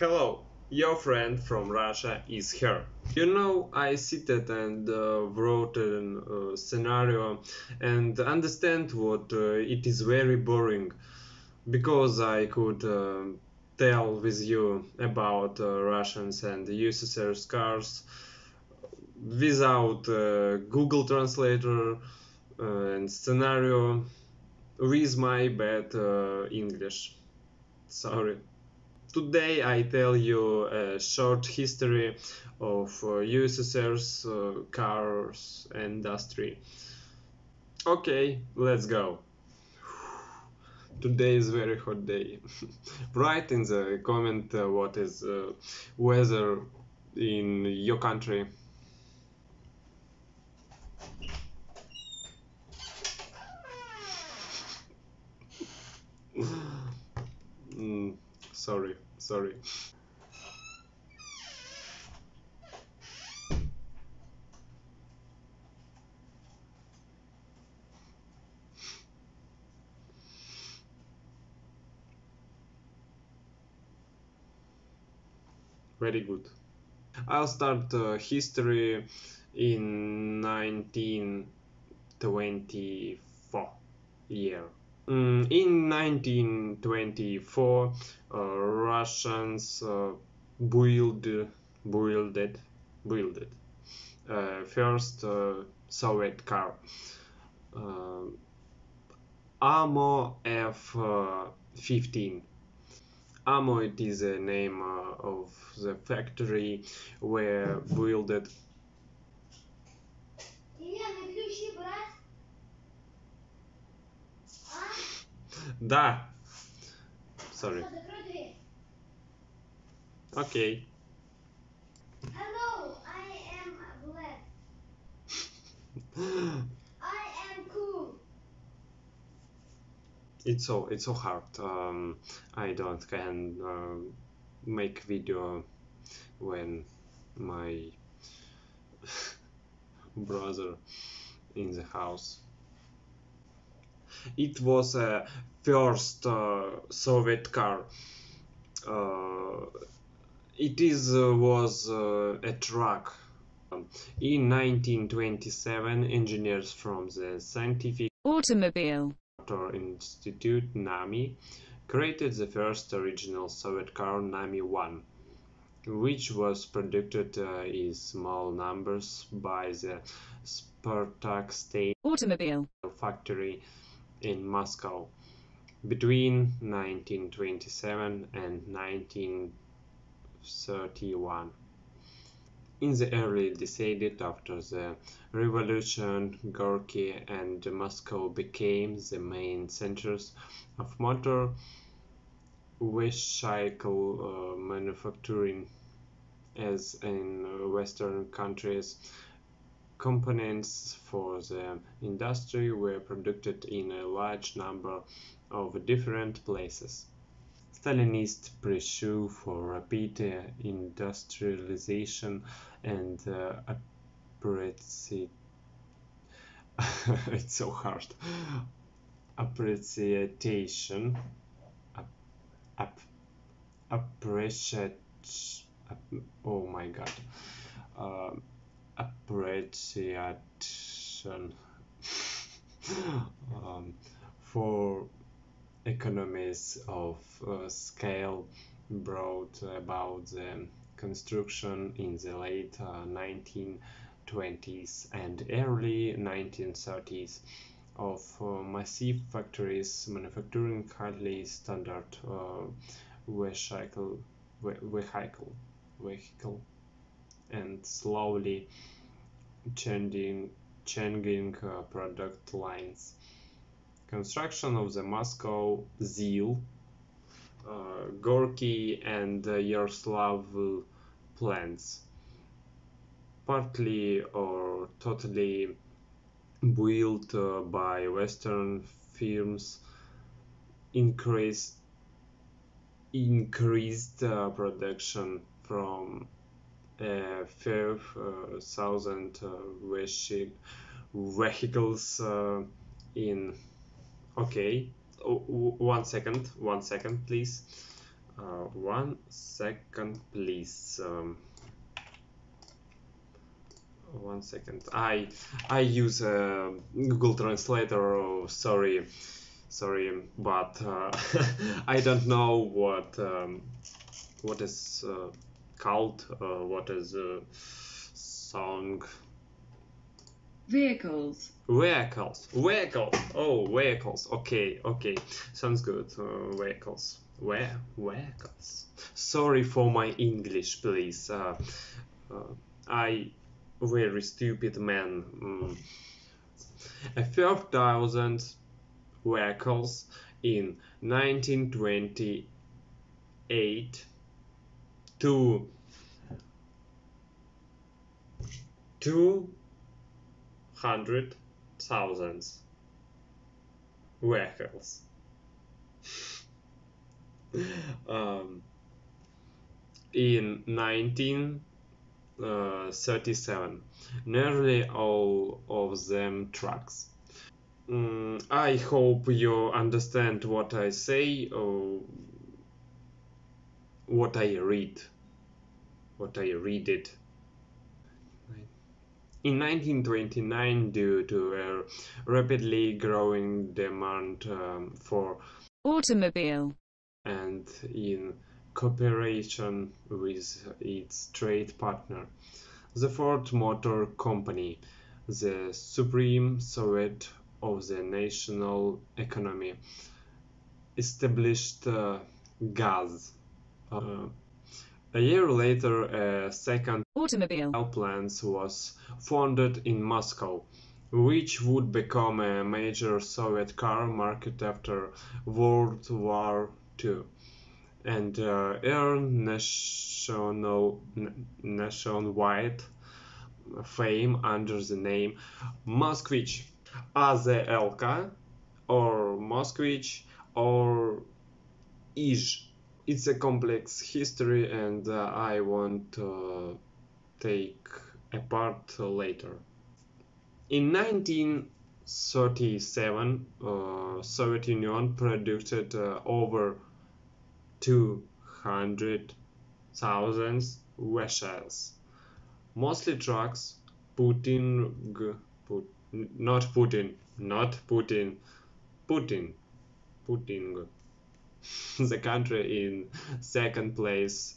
Hello, your friend from Russia is here. You know, I seated and uh, wrote a uh, scenario and understand what uh, it is very boring because I could uh, tell with you about uh, Russians and USSR cars without uh, Google Translator and scenario with my bad English. Sorry. Today I tell you a short history of uh, USSR's uh, cars industry. Okay, let's go. Today is very hot day. Write in the comment uh, what is uh, weather in your country. Mm, sorry, sorry. Very good. I'll start uh, history in 1924 year. Mm, in 1924, uh, Russians build builded builded uh, first uh, Soviet car. Amo F-15. Amo it is the name of the factory where builded Да. Sorry. Okay. Hello, I am black. I am cool. It's so it's so hard. Um, I don't can uh, make video when my brother in the house. It was a first uh, Soviet car. Uh, it is uh, was uh, a truck. Um, In 1927, engineers from the scientific automobile, Institute NAMI created the first original Soviet car NAMI 1, which was produced uh, in small numbers by the Spartak State automobile, factory in Moscow. Between 1927 and 1931. In the early decade after the revolution, Gorky and Moscow became the main centers of motor vehicle uh, manufacturing, as in Western countries. Components for the industry were produced in a large number of different places. Stalinist pressure for rapid uh, industrialization and uh, it's so hard. Appreciation ap- ap- appreciate ap- oh my god. Um, appreciation um, for economies of uh, scale brought about the construction in the late uh, 1920s and early 1930s of uh, massive factories manufacturing highly standard uh, vehicle, vehicle, vehicle and slowly changing, changing uh, product lines. Construction of the Moscow ZIL, uh, Gorky and uh, Yaroslavl plants, partly or totally built uh, by Western firms, increased increased uh, production from uh, 5,000 uh, vehicles uh, in okay O- w- one second one second please Uh, one second, please. Um, one second. I I use uh, Google Translator. Oh, sorry, sorry, but uh, I don't know what um, what is uh, called. Uh, what is song? Vehicles. Vehicles. Vehicles. Oh, vehicles. Okay, okay. Sounds good. Uh, vehicles. Where? Vehicles. Sorry for my English, please. Uh, uh, I very stupid man. Mm. A few thousand vehicles in 1928 to two hundred thousands vehicles. um, in 1937, nearly all of them trucks. Mm, I hope you understand what I say or what I read. What I read it. In 1929, due to a rapidly growing demand um, for Automobile. and in cooperation with its trade partner, the Ford Motor Company, the supreme Soviet of the national economy, established uh, GAZ. Uh, a year later, a second Automobile. plant was founded in Moscow, which would become a major Soviet car market after World War II, and uh, earn national nationwide fame under the name Moskvich, AZLK, or Moskvich, or Izh. It's a complex history, and uh, I want to take apart later. In 1937, uh, Soviet Union produced uh, over 200,000 vehicles, mostly trucks. Putin, g- put, not Putin, not Putin, Putin, Putin, the country in second place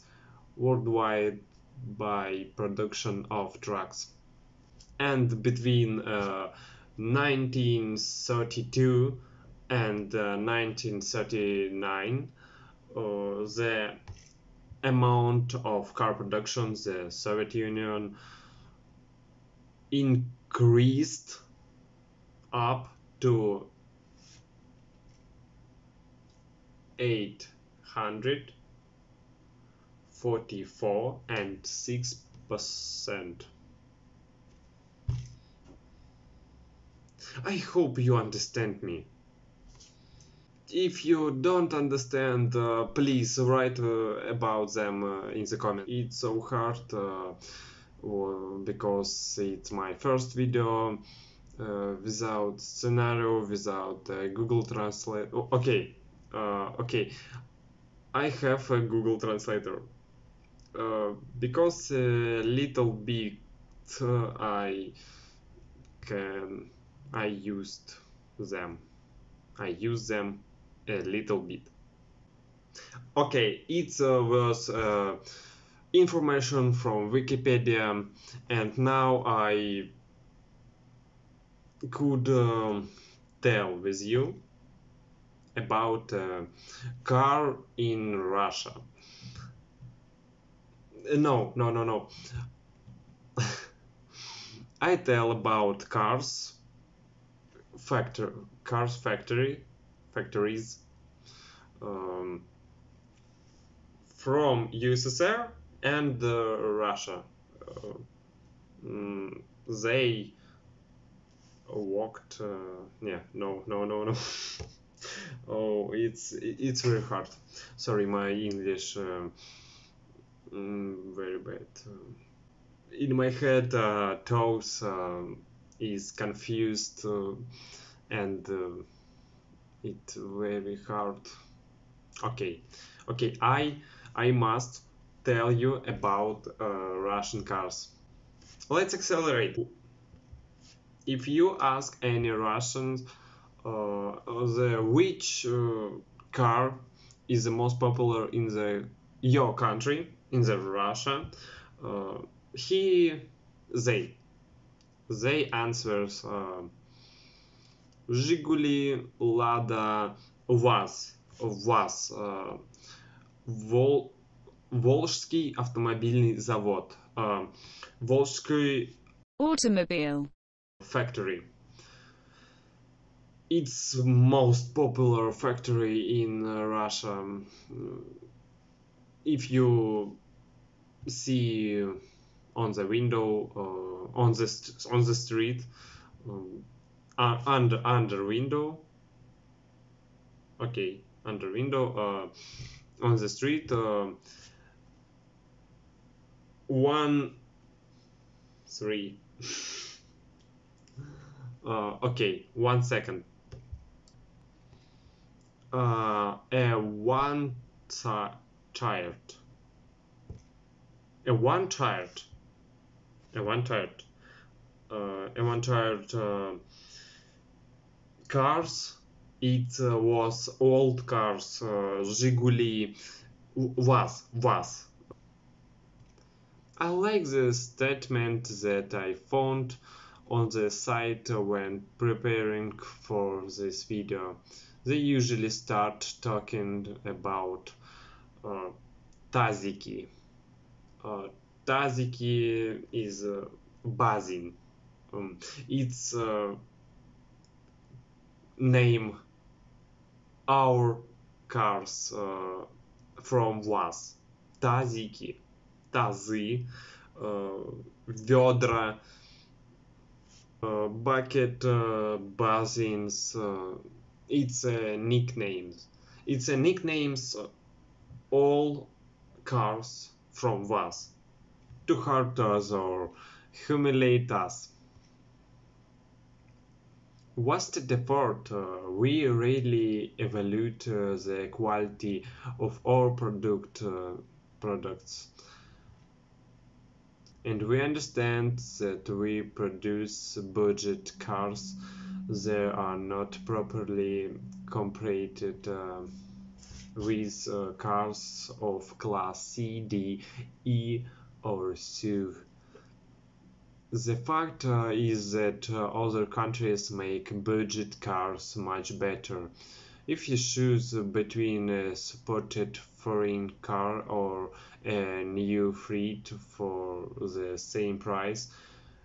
worldwide by production of drugs. And between uh, 1932 and uh, 1939, uh, the amount of car production the Soviet Union increased up to 844 and 6 percent. I hope you understand me. If you don't understand, uh, please write uh, about them uh, in the comment. It's so hard uh, because it's my first video uh, without scenario, without uh, Google Translate. Okay, okay. I have a Google Translator uh, because a little bit uh, I can I used them. I use them a little bit. Okay, it uh, was uh, information from Wikipedia, and now I could um, tell with you about uh, car in Russia. Uh, No, no, no, no. I tell about cars factor cars factory factories um, from USSR and uh, Russia. Uh, mm, they walked. Uh, yeah, no, no, no, no. oh, it's it's very hard. Sorry, my English um, very bad. In my head, uh, toes um, is confused uh, and uh, it very hard. Okay, Okay, I I must tell you about uh, Russian cars. Let's accelerate. If you ask any Russians uh, uh, the which uh, car is the most popular in the your country in the Russia. he they they answers uh, Zhiguli, Lada, VAZ VAZ uh, Vol Волжский автомобильный завод, uh, Automobile Factory. It's most popular factory in uh, Russia. If you see on the window uh, on the st- on the street um, uh, under under window okay under window uh, on the street uh, one three uh, okay one second uh, a one tired a one tired a one tired uh, a one tired uh, cars. It uh, was old cars uh, Zhiguli VAZ VAZ. I like the statement that I found on the site when preparing for this video they usually start talking about uh, taziki. Uh, taziki is uh, basin. Um, it's uh, name our cars uh, from VAZ taziki, тазы, uh, vodra, uh, bucket uh, basins, uh, it's a nicknames. It's a nicknames uh, all cars from VAZ to hurt us or humiliate us. What's the default? Uh, we really evaluate uh, the quality of our product uh, products, and we understand that we produce budget cars that are not properly compared uh, with uh, cars of class C, D, E, or SUV. The fact uh, is that uh, other countries make budget cars much better. If you choose between a supported foreign car or a new fleet for the same price,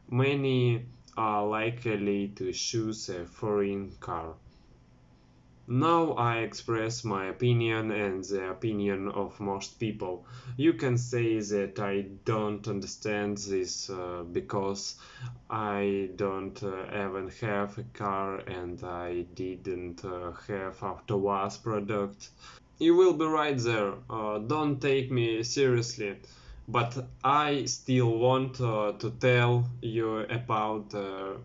many are likely to choose a foreign car. Now I express my opinion and the opinion of most people. You can say that I don't understand this uh, because I don't uh, even have a car and I didn't uh, have AvtoVAZ product. You will be right there. Uh, don't take me seriously but I still want uh, to tell you about uh,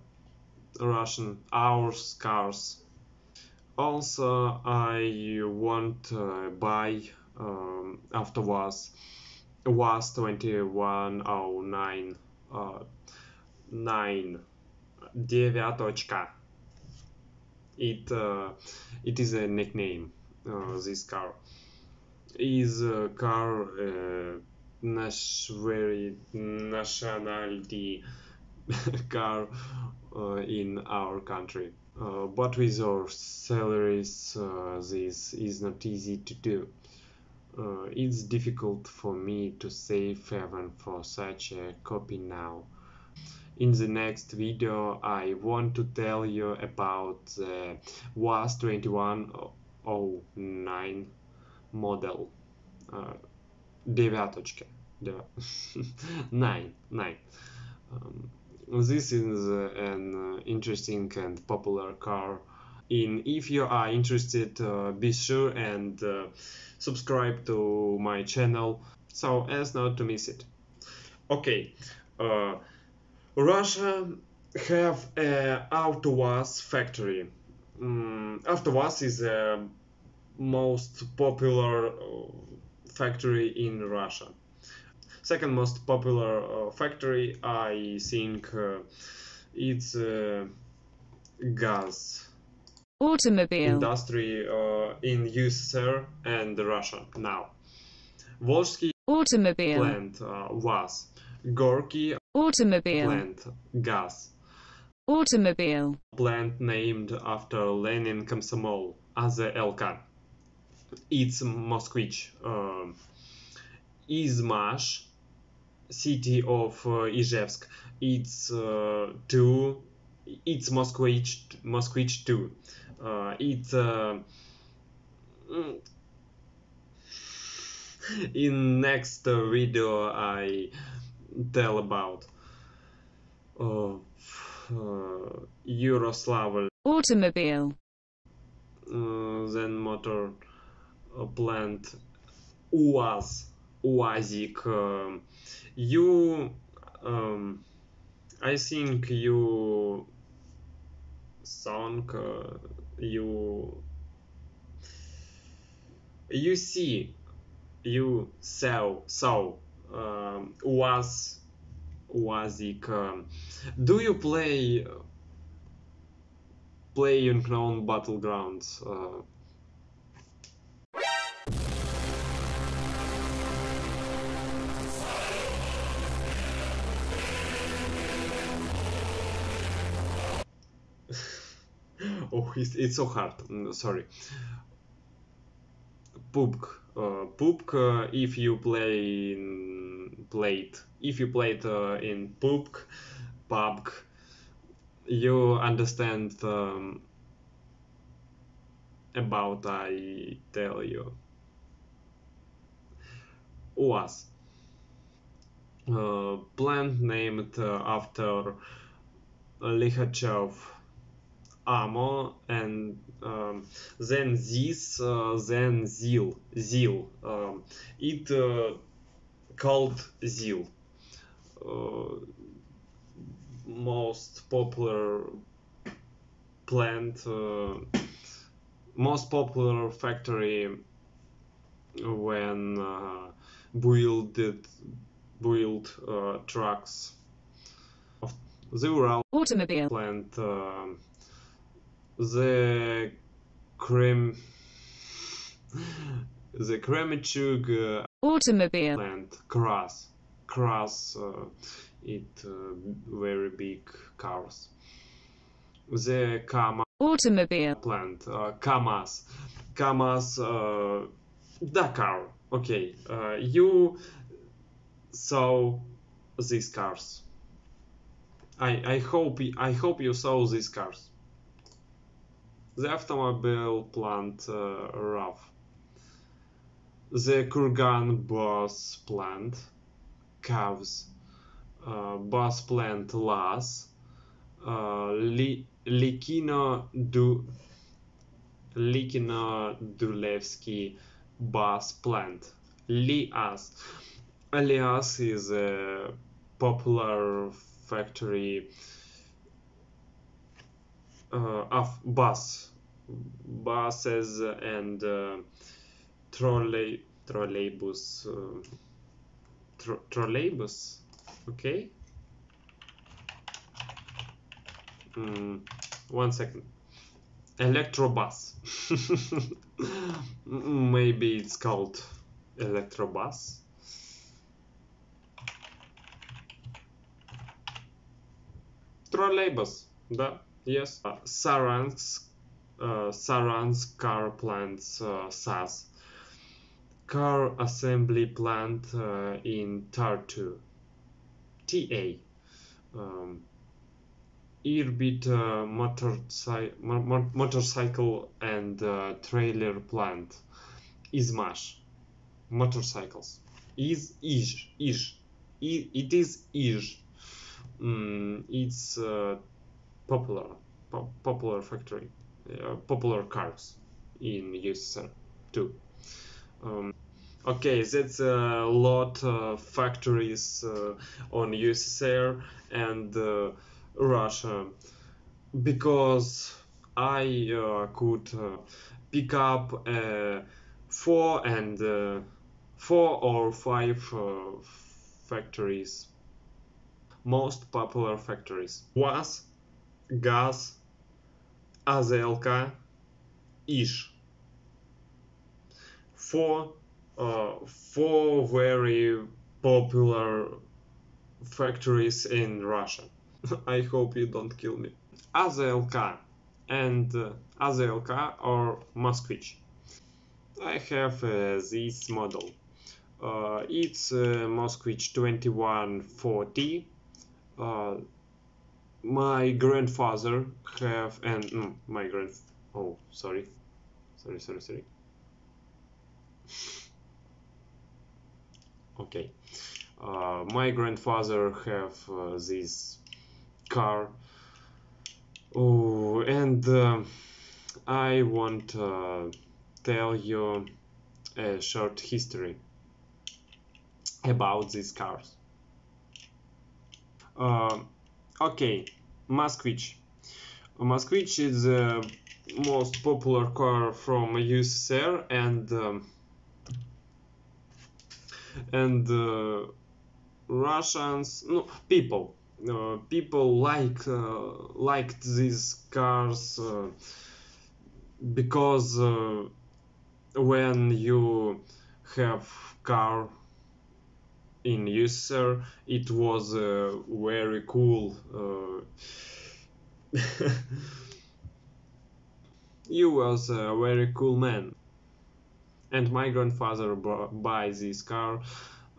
Russian hours cars. Also, I want to buy um, after was VAZ 2109 uh, 9 девяточка. It uh, it is a nickname. Uh, this car is a car uh, very nationality car uh, in our country. Uh, but with our salaries uh, this is not easy to do. Uh, it's difficult for me to save even for such a copy now. In the next video I want to tell you about the VAZ 2109 model. Uh, yeah, nine, nine. Um, this is an uh, interesting and popular car. In if you are interested, uh, be sure and uh, subscribe to my channel so as not to miss it. Okay, uh, Russia have a Autovaz factory. Mm, um, Autovaz is a most popular uh, factory in Russia. Second most popular uh, factory, I think, uh, it's uh, GAZ automobile, industry uh, in USSR and Russia now. Volzhsky automobile, plant uh, VAZ Gorky automobile, plant GAZ automobile, plant named after Lenin Komsomol AZLK. It's Moskvich. Um Izhmash, city of uh, Izhevsk. It's uh, two. It's Moskvich. Moskvich two. Uh, it's uh, mm, in next uh, video I tell about uh, uh, Yaroslavl automobile, uh, then motor uh, plant UAZ UAZik you um, I think you song uh, you you see you saw saw um, was UAZik um, do you play play unknown battlegrounds uh, oh it's, it's so hard. Mm, sorry. PUBG. Uh, uh, if you play in, played if you played uh, in PUBG PUBG you understand um, about I tell you. Was uh, plant named uh, after Likhachev AMO and um, then this uh, then ZIL ZIL um, it uh, called ZIL. Uh, most popular plant uh, most popular factory when uh, builded build uh, trucks. The Ural automobile, plant uh, the Krem the Kremenchug uh, automobile, plant KrAZ KrAZ uh, it uh, very big cars. The Kama automobile, plant uh, Kamaz Kamaz uh, Dakar. Okay uh, you saw these cars. I, I hope I hope you saw these cars the automobile plant uh, RAV. The Kurgan bus plant KAvZ uh, bus plant LAZ uh, Li, Likino du Likino Dulevsky bus plant LiAZ. LiAZ is a popular factory of bus buses and uh, trolley trolleybus uh, tro- trolleybus okay. Mm, one second. Electrobus maybe it's called electrobus Trolleybus, да, yes. Uh, uh, Saransk car plants uh, SAZ. Car assembly plant uh, in Tartu. TA. Um, Irbit uh, motorci- mo- mo- motorcycle and uh, trailer plant. Izhmash. Motorcycles. Is Izh. Izh. I- It is Izh mm, it's uh, popular po- popular factory uh, popular cars in USSR too um, okay that's a lot of factories uh, on USSR and uh, Russia because I uh, could uh, pick up uh, four and four or five factories, most popular factories. VAZ, Gaz, AZLK, Izh. Four, uh, four very popular factories in Russia. I hope you don't kill me. AZLK and uh, AZLK or Moskvich. I have uh, this model. Uh, it's uh, Moskvich 2140. Uh, my grandfather have and my grand oh sorry. Sorry sorry sorry. Okay. Uh, my grandfather have uh, this car. Oh and uh, i want to tell you a short history about these cars. Uh, okay moskvich moskvich is the most popular car from ussr and um, and uh, Russians, no people, uh, people like uh, liked these cars uh, because uh, when you have car in USSR, it was uh, very cool. Uh, you was a very cool man and my grandfather bu- buy this car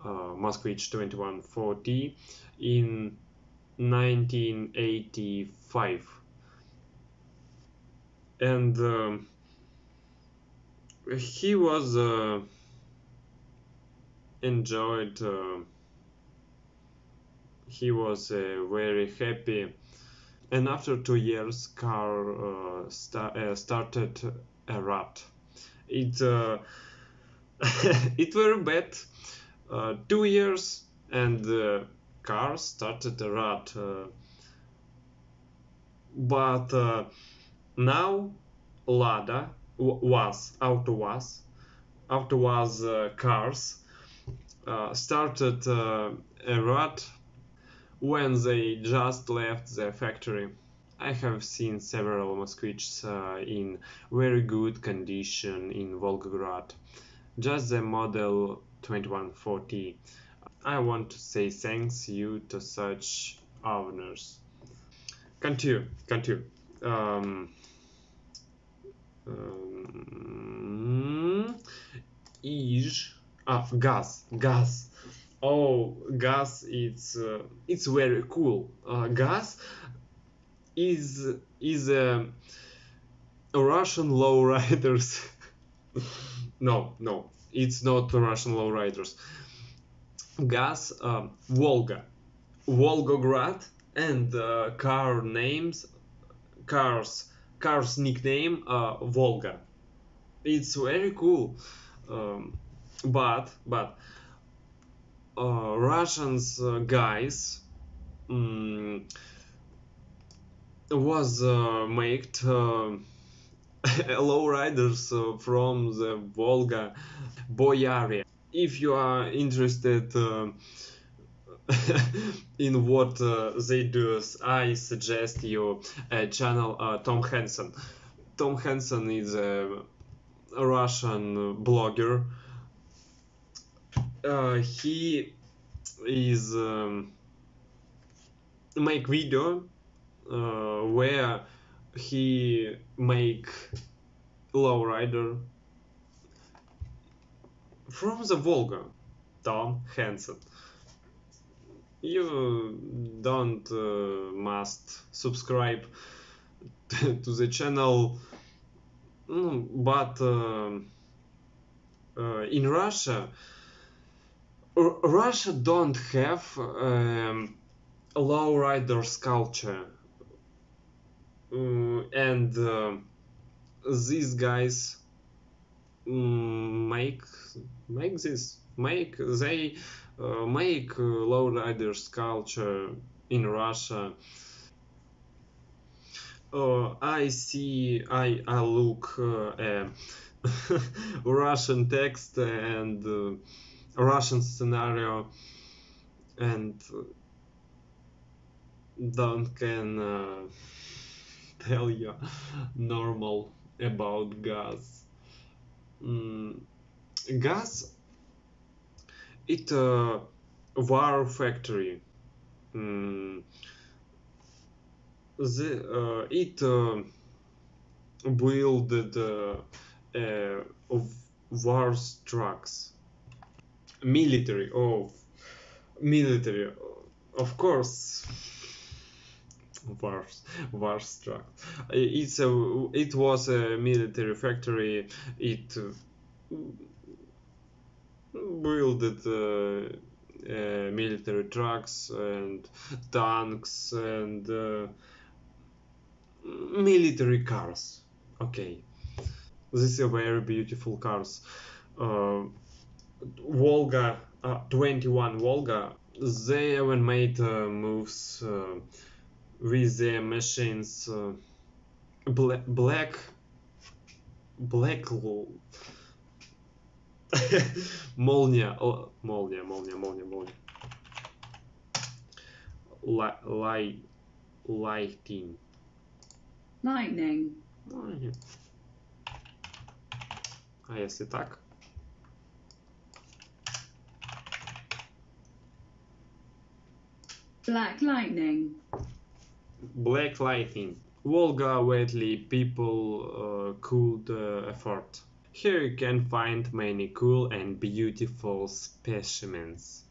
uh, Moskvich 2140 in 1985 and um, he was uh, enjoyed uh, he was very happy. And after two years car uh, sta- uh, started a rut. It uh, it were bad uh, two years and the car started a rut uh, but uh, now lada w- VAZ auto was AvtoVAZ cars started uh, a rut when they just left the factory I have seen several Moskvichs uh, in very good condition in Volgograd. Just the model 2140. I want to say thanks you to such owners. Continue, continue. Um, um, Ij, ah, GAZ, GAZ. Oh, GAZ! It's uh, it's very cool. Uh, GAZ is is a, a Russian lowriders. no, no, it's not Russian lowriders. GAZ um, Volga, Volgograd, and uh, car names, cars, cars nickname uh, Volga. It's very cool, um, but but uh, Russians uh, guys. mm was uh, made uh, lowriders uh, from the Volga Boyaria. If you are interested uh, in what they do, I suggest you channel Tom Hanson. Tom Hanson is a Russian blogger. Uh, he is um, make video uh, where he make lowrider from the Volga, Tom Hanson. You don't uh, must subscribe to the channel, mm, but uh, uh, in Russia, Russia don't have um, lowriders culture. Uh, and uh, these guys mm, make make this make they uh, make lowriders culture in Russia. Uh, I see, I, I look uh, a Russian text and uh, Russian scenario and don't can uh, tell you normal about GAZ. Mm, GAZ, it uh, war factory. Mm, the, uh, it uh, uh, of war trucks military of military of course wars war truck it's a it was a military factory it built uh, uh, military trucks and tanks and uh, military cars. Okay. These are very beautiful cars. Uh, volga uh, 21 volga they even made uh, moves uh, with their machines uh, black black black lo- молния о, молния молния молния молния Li- li- lighting Lightning. Ой. А если так? Black lightning. Black Lightning. Volga Wetly people uh, could uh, afford. Here you can find many cool and beautiful specimens.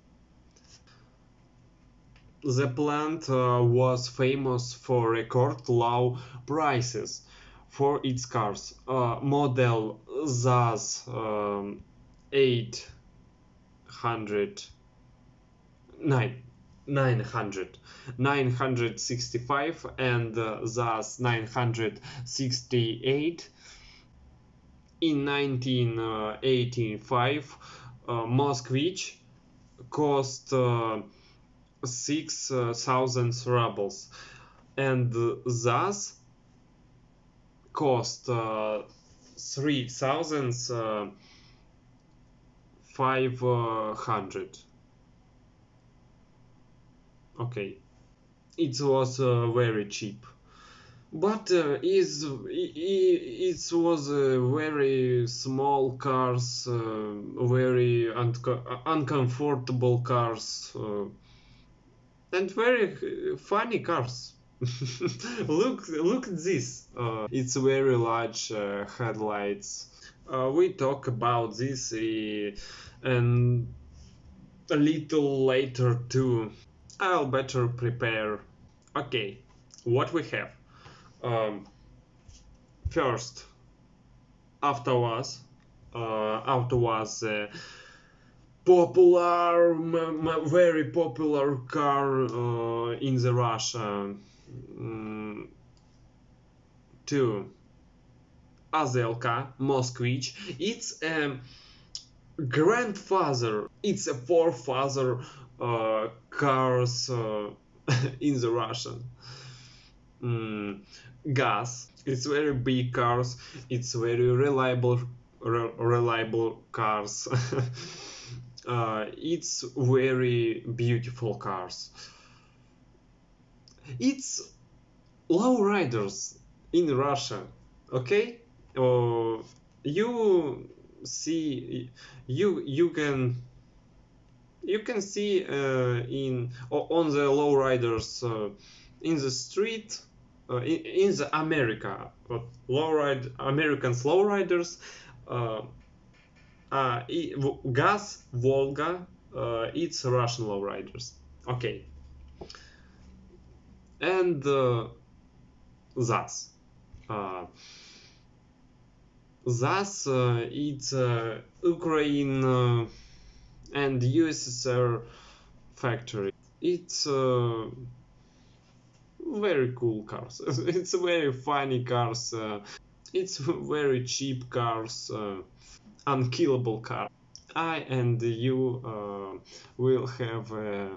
The plant uh, was famous for record low prices for its cars. Uh, model ZAZ um, 800 nine, 900 965 and uh, thus 968 in 1985 uh, Moskvich cost uh, 6000 rubles and uh, thus cost uh, 3500 okay. It was uh, very cheap. But uh, is it was uh, very small cars uh, very unco- uncomfortable cars uh, and very uh, funny cars. Look look at this. It's very large headlights. We talk about this and a little later too I'll better prepare. Okay, what we have? Um, first, AvtoVAZ. Uh, AvtoVAZ, uh, popular, very popular car uh, in the Russia. Mm, two, Azelka, Moskvich. It's a grandfather. It's a forefather uh, cars uh, in the Russian. Mm, GAZ. It's very big cars. It's very reliable, re- reliable cars. uh, it's very beautiful cars. It's low riders in Russia. Okay, uh, you see, you you can you can see uh, in on the lowriders uh, in the street uh, in, in the America uh, lowride American lowriders uh, GAZ Volga uh, it's Russian lowriders. Okay. And uh, ZAZ. Uh, uh, it's Ukraine and USSR factory. It's uh, very cool cars. it's very funny cars. Uh, it's very cheap cars. Uh, unkillable car. I and you uh, will have uh,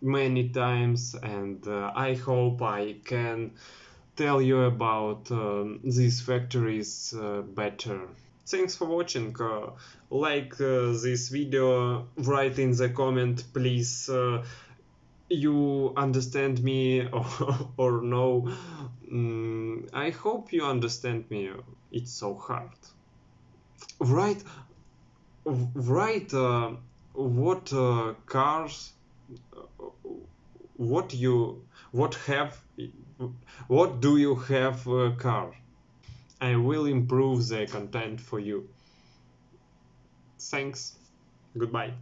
many times, and uh, I hope I can tell you about um, these factories better. Thanks for watching. Uh, like uh, this video, write in the comment, please. Uh, you understand me or, or no? Mm, I hope you understand me. It's so hard. Write, write uh, what uh, cars, uh, what you, what have, what do you have a car? I will improve the content for you. Thanks. Goodbye.